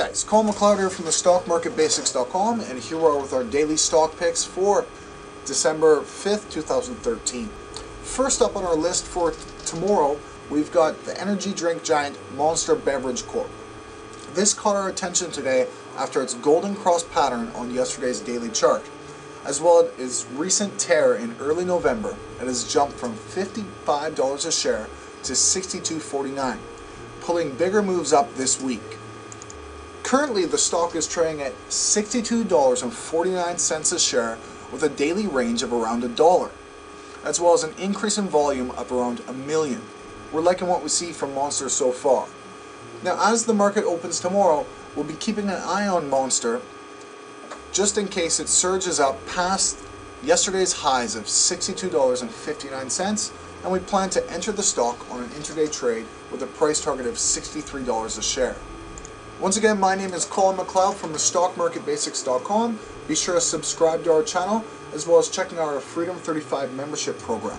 guys, Cole Macleod here from the StockMarketBasics.com and here we are with our daily stock picks for December 5th, 2013. First up on our list for tomorrow, we've got the energy drink giant Monster Beverage Corp. This caught our attention today after its golden cross pattern on yesterday's daily chart, as well as its recent tear in early November. It has jumped from $55 a share to $62.49, pulling bigger moves up this week. Currently, the stock is trading at $62.49 a share with a daily range of around a dollar, as well as an increase in volume of around a million. We're liking what we see from Monster so far. Now, as the market opens tomorrow, we'll be keeping an eye on Monster just in case it surges up past yesterday's highs of $62.59 and we plan to enter the stock on an intraday trade with a price target of $63 a share. Once again, my name is Colin Macleod from the StockMarketBasics.com. Be sure to subscribe to our channel as well as checking out our Freedom 35 membership program.